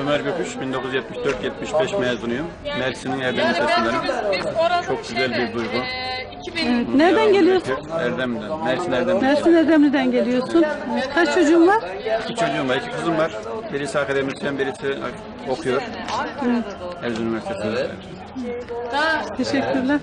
Ömer Göküş, 1974-75 mezunuyum. Mersin'in Erdem Lisesi'ndenim. Çok güzel bir duygu. Evet. Nereden geliyorsun? Erdem'den, Mersin Erdem'den. Mersin Erdemli'den geliyorsun. Kaç çocuğun var? İki çocuğum var, iki kızım var. Birisi akademisyen, birisi okuyor. Erzurum Üniversitesi'nde. Teşekkürler.